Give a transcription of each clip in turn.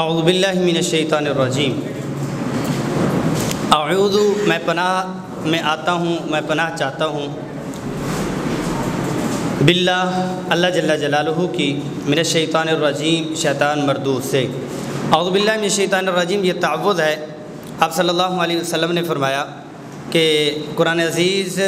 اعوذ باللہ من الشیطان الرجیم۔ اعوذ، میں پناہ میں آتا ہوں، میں پناہ چاہتا ہوں۔ باللہ، اللہ جل جلالہ کی، من الشیطان الرجیم، شیطان مردود سے۔ اعوذ باللہ من الشیطان الرجیم، یہ تعوض ہے۔ آپ صلی اللہ علیہ وسلم نے فرمایا کہ قرآن عزیز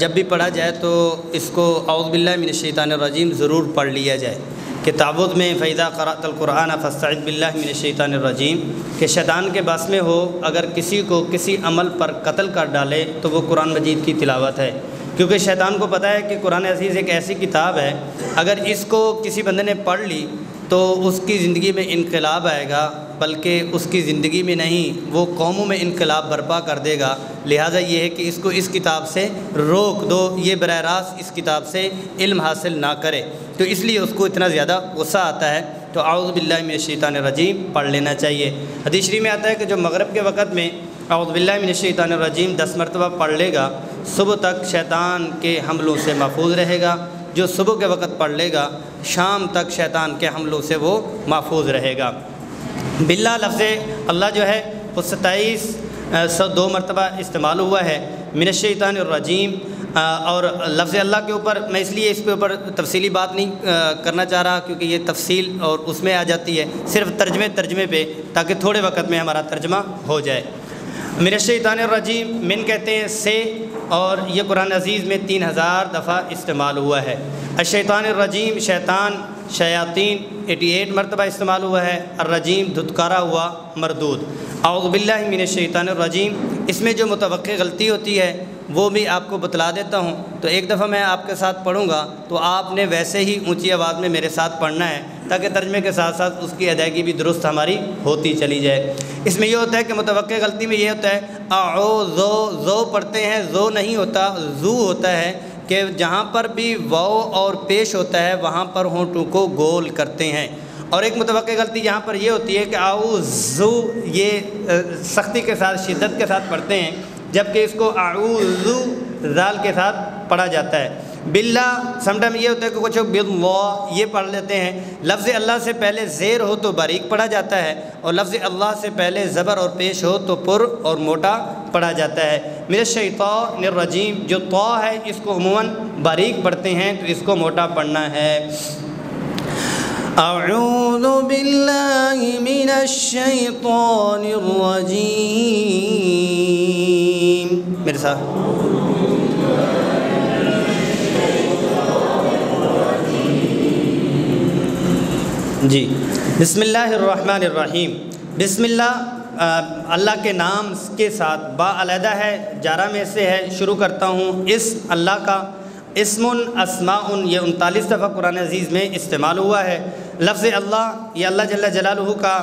جب بھی پڑھا جائے تو اس کو اعوذ باللہ من الشیطان الرجیم ضرور پڑھ لیا جائے۔ کہ تعبد میں فیضہ قرأۃ القرآن فسعد باللہ من الشیطان الرجیم کہ شیطان کے بس میں ہو، اگر کسی کو کسی عمل پر قتل کر ڈالے تو وہ قرآن مجید کی تلاوت ہے۔ کیونکہ شیطان کو پتہ ہے کہ قرآن عزیز ایک ایسی کتاب ہے، اگر اس کو کسی بندے نے پڑھ لی تو اس کی زندگی میں انقلاب آئے گا، بلکہ اس کی زندگی میں نہیں، وہ قوموں میں انقلاب برپا کر دے گا۔ لہٰذا یہ ہے کہ اس کو اس کتاب سے روک دو، یہ براہ راست اس کتاب سے علم حاصل نہ کرے۔ تو اس لیے اس کو اتنا زیادہ غصہ آتا ہے۔ تو اعوذ باللہ من الشیطان الرجیم، پڑھ لینا چاہیے۔ حدیث شریف میں آتا ہے کہ جو مغرب کے وقت میں اعوذ باللہ من الشیطان الرجیم دس مرتبہ پڑھ لے گا، صبح تک شیطان کے حملوں سے محفوظ رہے گا۔ جو صبح کے وقت پڑھ لے گا، شام تک شیطان کے حملوں سے وہ محفوظ رہے گا۔ بلا لفظ اللہ جو ہے وہ ستائیس سو دو مرتبہ استعمال ہوا ہے۔ من الشیطان الرجیم۔ اور لفظ اللہ کے اوپر، میں اس لیے اس کے اوپر تفصیلی بات نہیں کرنا چاہ رہا، کیونکہ یہ تفصیل اور اس میں آ جاتی ہے۔ صرف ترجمے ترجمے پہ، تاکہ تھوڑے وقت میں ہمارا ترجمہ ہو جائے۔ من الشیطان الرجیم، من کہتے ہیں سے۔ اور یہ قرآن عزیز میں تین ہزار دفعہ استعمال ہوا ہے۔ الشیطان الرجیم، شیطان، شیاطین، ایٹی ایٹ مرتبہ استعمال ہوا ہے۔ الرجیم، دھتکارا ہوا، مردود۔ اعوذ باللہ من الشیطان الرجیم۔ اس میں جو متوقع غلطی ہوتی ہے، وہ بھی آپ کو بتلا دیتا ہوں۔ تو ایک دفعہ میں آپ کے ساتھ پڑھوں گا، تو آپ نے ویسے ہی اونچی آواز میں میرے ساتھ پڑھنا ہے۔ تاکہ ترجمے کے ساتھ ساتھ اس کی ادائیگی بھی درست ہماری ہوتی چلی جائے۔ اس میں یہ ہوتا ہے کہ متوقع غلطی میں یہ ہوتا ہے او زو زو پڑھتے ہیں، زو نہیں ہوتا، زو ہوتا ہے کہ جہاں پر بھی واؤ اور پیش ہوتا ہے، وہاں پر ہونٹوں کو گول کرتے ہیں۔ اور ایک متوقع غلطی یہاں پر یہ ہوتی ہے کہ آؤ زو یہ سختی کے ساتھ، شدت کے ساتھ پڑھتے ہیں، جبکہ اس کو آؤ زو، زال کے ساتھ پڑھا جاتا ہے۔ بلا سم ٹائم یہ ہوتا ہے کہ کچھ بلا یہ پڑھ لیتے ہیں، لفظ اللہ سے پہلے زیر ہو تو باریک پڑھا جاتا ہے اور لفظ اللہ سے پہلے زبر اور پیش ہو تو پر اور موٹا پڑھا جاتا ہے۔ میرے شیطان الرجیم، جو طا ہے، اس کو عموماً باریک پڑھتے ہیں، تو اس کو موٹا پڑھنا ہے۔ اعوذ باللہ من الشیطان الرجیم۔ میرے ساتھ۔ جی۔ بسم اللہ الرحمن الرحیم۔ بسم اللہ اللہ کے نام کے ساتھ با علیحدہ ہے، جارہ میں سے ہے، شروع کرتا ہوں۔ اسم اللہ کا اسم اسماء یہ انتالیس دفعہ قرآن عزیز میں استعمال ہوا ہے۔ لفظ اللہ، یہ اللہ جل جلالہ کا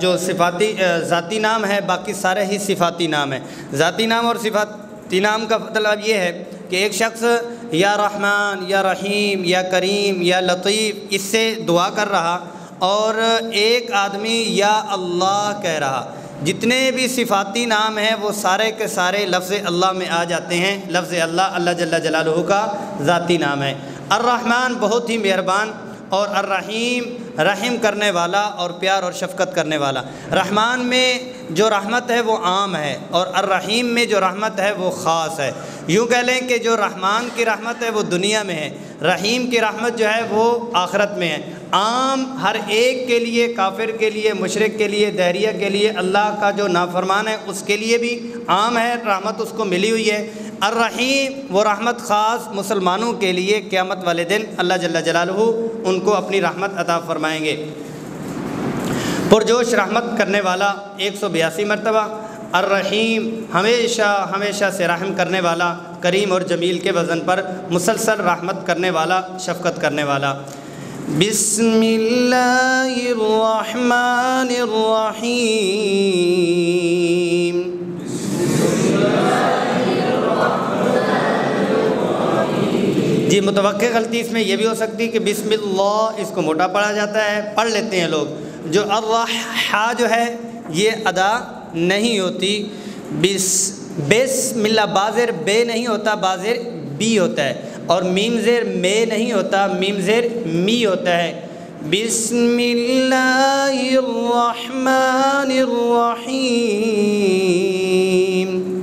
جو صفاتی ذاتی نام ہے، باقی سارے ہی صفاتی نام ہیں۔ ذاتی نام اور صفاتی نام کا مطلب یہ ہے کہ ایک شخص یا رحمان یا رحیم، یا کریم، یا لطیف، اس سے دعا کر رہا اور ایک آدمی یا اللہ کہہ رہا۔ جتنے بھی صفاتی نام ہیں وہ سارے کے سارے لفظ اللہ میں آ جاتے ہیں۔ لفظ اللہ اللہ جل جلالہ کا ذاتی نام ہے۔ الرحمن بہت ہی مہربان اور الرحیم رحم کرنے والا اور پیار اور شفقت کرنے والا۔ رحمان میں جو رحمت ہے وہ عام ہے اور الرحیم میں جو رحمت ہے وہ خاص ہے۔ یوں کہہ لیں کہ جو رحمان کی رحمت ہے وہ دنیا میں ہے۔ رحیم کی رحمت جو ہے وہ آخرت میں ہے۔ عام ہر ایک کے لیے، کافر کے لیے، مشرق کے لیے، دہریہ کے لیے اللہ کا جو نافرمان ہے، اس کے لیے بھی عام ہے، رحمت اس کو ملی ہوئی ہے۔ الرحیم وہ رحمت خاص مسلمانوں کے لیے قیامت والے دن اللہ جل جلالہ ان کو اپنی رحمت عطا فرمائیں گے۔ پرجوش رحمت کرنے والا ایک سو بیاسی مرتبہ۔ الرحیم ہمیشہ ہمیشہ سے رحم کرنے والا، کریم اور جمیل کے وزن پر مسلسل رحمت کرنے والا، شفقت کرنے والا۔ بسم اللہ الرحمن الرحیم جی متوقع غلطی اس میں یہ بھی ہو سکتی کہ بسم اللہ اس کو موٹا پڑھا جاتا ہے پڑھ لیتے ہیں لوگ جو الرحا جو ہے یہ ادا نہیں ہوتی بس بسم اللہ بازر بے نہیں ہوتا بازر بی ہوتا ہے اور میم زیر میں نہیں ہوتا، میم زیر می ہوتا ہے۔ بسم اللہ الرحمن الرحیم۔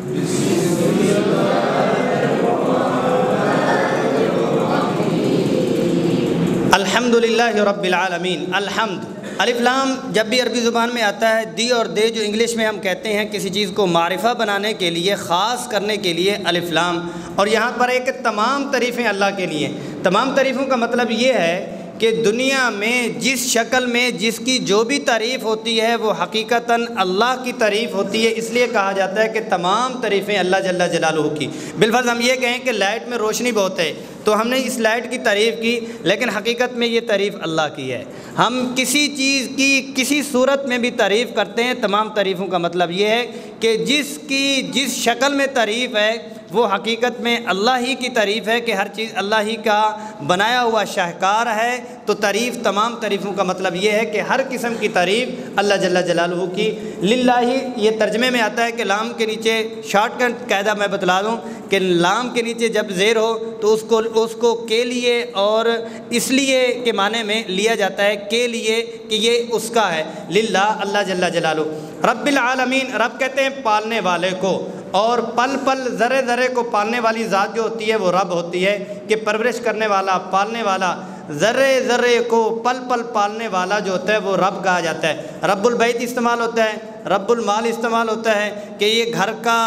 الحمد للہ رب العالمین۔ الحمد۔ الف لام جب بھی عربی زبان میں آتا ہے، دی اور دے جو انگلش میں ہم کہتے ہیں کسی چیز کو معرفہ بنانے کے لیے، خاص کرنے کے لیے الف لام۔ اور یہاں پر ایک تمام تعریفیں اللہ کے لیے۔ تمام تعریفوں کا مطلب یہ ہے کہ دنیا میں جس شکل میں جس کی جو بھی تعریف ہوتی ہے، وہ حقیقتاً اللہ کی تعریف ہوتی ہے۔ اس لیے کہا جاتا ہے کہ تمام تعریفیں اللہ جل جلالہ کی۔ بالفرض ہم یہ کہیں کہ لائٹ میں روشنی بہت ہے۔ تو ہم نے اس لائٹ کی تعریف کی، لیکن حقیقت میں یہ تعریف اللہ کی ہے۔ ہم کسی چیز کی، کسی صورت میں بھی تعریف کرتے ہیں، تمام تعریفوں کا مطلب یہ ہے کہ جس کی، جس شکل میں تعریف ہے وہ حقیقت میں اللہ ہی کی تعریف ہے کہ ہر چیز اللہ ہی کا بنایا ہوا شاہکار ہے، تو تعریف تمام تعریفوں کا مطلب یہ ہے کہ ہر قسم کی تعریف اللہ جل جلالہ کی۔ للہ ہی یہ ترجمے میں آتا ہے کہ لام کے نیچے شارٹ کٹ قاعدہ میں بتلا دوں کہ لام کے نیچے جب زیر ہو تو اس کو اس کو کے لیے اور اس لیے کے معنی میں لیا جاتا ہے کے لیے کہ یہ اس کا ہے۔ للہ اللہ جل جلالہ۔ رب العالمین، رب کہتے ہیں پالنے والے کو۔ اور پل پل ذرے ذرے کو پالنے والی ذات جو ہوتی ہے وہ رب ہوتی ہے کہ پرورش کرنے والا، پالنے والا، ذرے ذرے کو پل پل پالنے والا جو ہوتا ہے وہ رب کہا جاتا ہے۔ رب البیت استعمال ہوتا ہے، رب المال استعمال ہوتا ہے کہ یہ گھر کا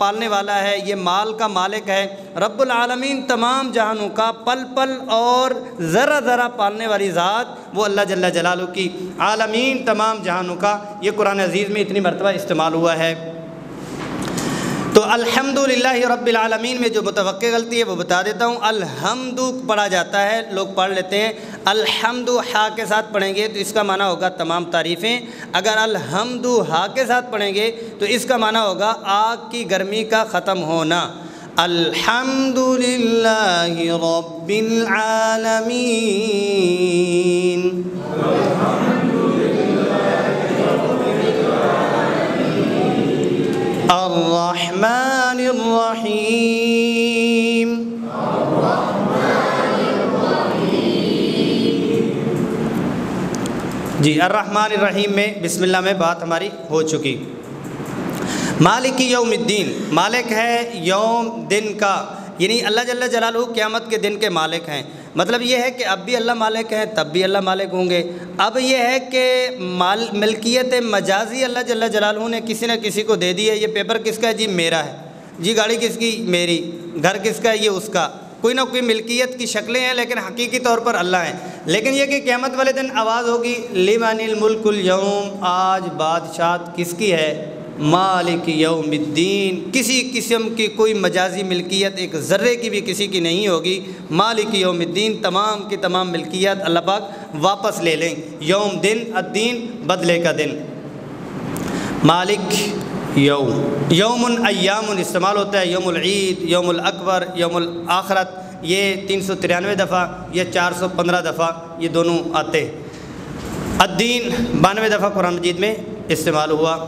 پالنے والا ہے، یہ مال کا مالک ہے۔ رب العالمین تمام جہانوں کا پل پل اور ذرا ذرا پالنے والی ذات وہ اللہ جل جلالہ کی۔ عالمین تمام جہانوں کا، یہ قرآن عزیز میں اتنی مرتبہ استعمال ہوا ہے۔ الحمد للہ رب العالمین میں جو متوقع غلطی ہے وہ بتا دیتا ہوں۔ الحمد پڑھا جاتا ہے، لوگ پڑھ لیتے ہیں۔ الحمد ہا کے ساتھ پڑھیں گے تو اس کا معنی ہوگا تمام تعریفیں۔ اگر الحمد ہا کے ساتھ پڑھیں گے تو اس کا معنی ہوگا آگ کی گرمی کا ختم ہونا۔ الحمد للہ رب العالمین۔ الرحمن الرحيم جی الرحمن الرحیم میں، بسم اللہ میں بات ہماری ہو چکی۔ مالک یوم الدین، مالک ہے یوم دن کا۔ یعنی اللہ جل جلالہ قیامت کے دن کے مالک ہیں۔ مطلب یہ ہے کہ اب بھی اللہ مالک ہیں، تب بھی اللہ مالک ہوں گے۔ اب یہ ہے کہ مال، ملکیت مجازی اللہ جل جلالہ نے کسی نہ کسی کو دے دی ہے۔ یہ پیپر کس کا ہے؟ جی میرا ہے۔ جی گاڑی کس کی؟ میری۔ گھر کس کا ہے؟ یہ اس کا۔ کوئی نہ کوئی ملکیت کی شکلیں ہیں، لیکن حقیقی طور پر اللہ ہیں۔ لیکن یہ کہ قیامت والے دن آواز ہوگی لیمان الملک اليوم؟ آج بادشاہ کس کی ہے؟ مالک یوم الدین کسی قسم کی کوئی مجازی ملکیت، ایک ذرے کی بھی کسی کی نہیں ہوگی۔ مالک یوم الدین تمام کی تمام ملکیت اللہ پاک واپس لے لیں۔ یوم دن، الدین، بدلے کا دن۔ مالک یوم یوم ایام استعمال ہوتا ہے۔ یوم العید یوم الاکبر یوم الآخرت یہ تین سو ترانوے دفعہ، یہ چار سو پندرہ دفعہ، یہ دونوں آتے۔ الدین، بانوے دفعہ قرآن مجید میں استعمال ہوا۔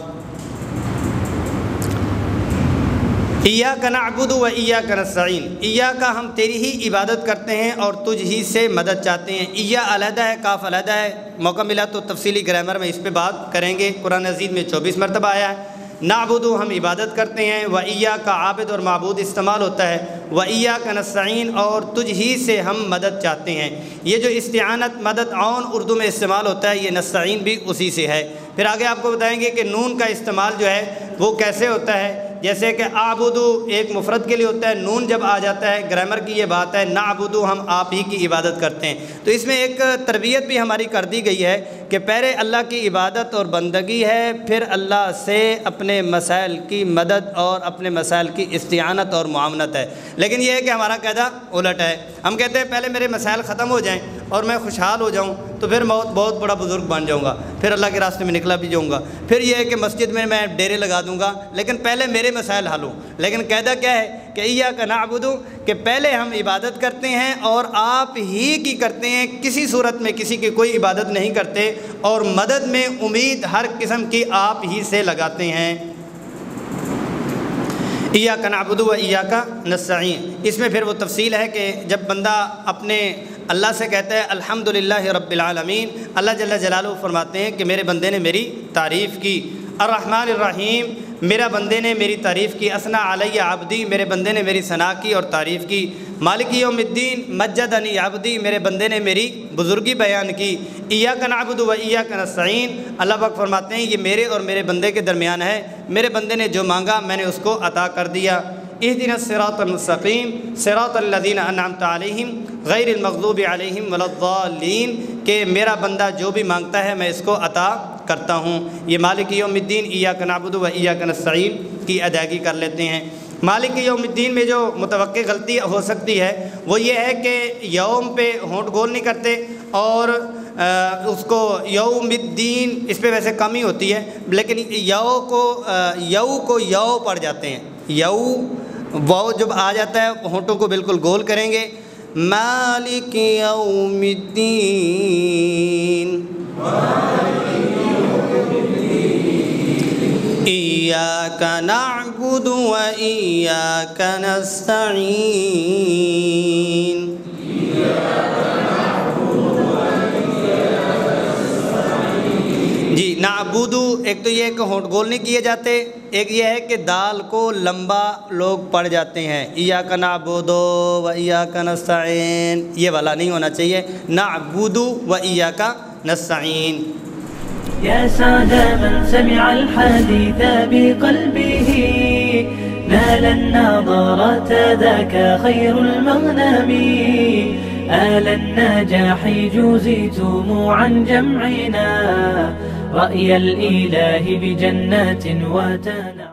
ایا کا نعبد و ایا کا نستعین ایا کا ہم تیری ہی عبادت کرتے ہیں اور تجھ ہی سے مدد چاہتے ہیں. ایا علیحدہ ہے، کاف علیحدہ ہے. موقع ملا تو تفصیلی گرامر میں اس پہ بات کریں گے. قرآن عزیز میں چوبیس مرتبہ آیا ہے. نعبد ہم عبادت کرتے ہیں. و ایا کا عابد اور معبود استعمال ہوتا ہے. و ایا کا نستعین اور تجھ ہی سے ہم مدد چاہتے ہیں. یہ جو استعانت، مدد، عون اردو میں استعمال ہوتا ہے، یہ نستعین بھی اسی سے ہے. پھر آگے آپ کو بتائیں گے کہ نون کا استعمال جو ہے وہ کیسے ہوتا ہے؟ جیسے کہ آبودو ایک مفرد کے لیے ہوتا ہے، نون جب آ جاتا ہے، گرامر کی یہ بات ہے نا ہم آپ ہی کی عبادت کرتے ہیں۔ تو اس میں ایک تربیت بھی ہماری کر دی گئی ہے کہ پہلے اللہ کی عبادت اور بندگی ہے، پھر اللہ سے اپنے مسائل کی مدد اور اپنے مسائل کی استعانت اور معاونت ہے۔ لیکن یہ ہے کہ ہمارا قاعدہ الٹ ہے۔ ہم کہتے ہیں، پہلے میرے مسائل ختم ہو جائیں اور میں خوشحال ہو جاؤں۔ تو پھر بہت بہت بڑا بزرگ بن جاؤں گا۔ پھر اللہ کے راستے میں نکلا بھی جاؤں گا۔ پھر یہ ہے کہ مسجد میں میں ڈیرے لگا دوں گا، لیکن پہلے میرے مسائل حل ہوں۔ لیکن قاعدہ کیا ہے کہ ایا کا نعبدو، کہ پہلے ہم عبادت کرتے ہیں اور آپ ہی کی کرتے ہیں، کسی صورت میں کسی کی کوئی عبادت نہیں کرتے اور مدد میں امید ہر قسم کی آپ ہی سے لگاتے ہیں۔ ایا کا نعبدو و ایا کا نستعین۔ اس میں پھر وہ تفصیل ہے کہ جب بندہ اپنے اللہ سے کہتا ہے الحمد رب العالمین. اللہ جل جلالہ فرماتے ہیں کہ میرے بندے نے میری تعریف کی۔ الرحمن الرحیم، میرا بندے نے میری تعریف کی۔ اسنا علیہ عبدی، میرے بندے نے میری ثنا کی اور تعریف کی۔ مالک یوم الدین مجد عنی عبدی، میرے بندے نے میری بزرگی بیان کی۔ عیا کا نعبد و عیا کا نسعین اللہ پاک فرماتے ہیں، یہ میرے اور میرے بندے کے درمیان ہے۔ میرے بندے نے جو مانگا، میں نے اس کو عطا کر دیا۔ اہدنا الصراط المستقیم صراط الذین انعمت علیہم غیر المغضوب علیہم وللضالین کہ میرا بندہ جو بھی مانگتا ہے میں اس کو عطا کرتا ہوں۔ یہ مالک یوم الدین، ایاک نعبد و ایاک نستعین کی ادائیگی کر لیتے ہیں۔ مالک یوم الدین میں جو متوقع غلطی ہو سکتی ہے، وہ یہ ہے کہ یوم پہ ہونٹ گول نہیں کرتے اور اس کو یوم الدین، اس پہ ویسے کم ہی ہوتی ہے، لیکن یو کو یو کو یو پڑ جاتے ہیں۔ یو واؤ جب آ جاتا ہے، ہونٹوں کو بالکل گول کریں گے۔ مالک یوم الدین۔ ایاک نعبد و ایاک نستعین۔ جی نعبدو، ایک تو یہ کہ ہونٹ گول نہیں کیے جاتے، ایک یہ ہے کہ دال کو لمبا لوگ پڑھ جاتے ہیں۔ ایاک نعبدو و ایاک نستعین، یہ والا نہیں ہونا چاہیے۔ نعبدو و ایاک نستعین۔ يا سعد من سمع الحديث بقلبه نال النظرة ذاك خير المغنم آل النجاح جوزيتم عن جمعنا. رأي الإله بجنات وتنعم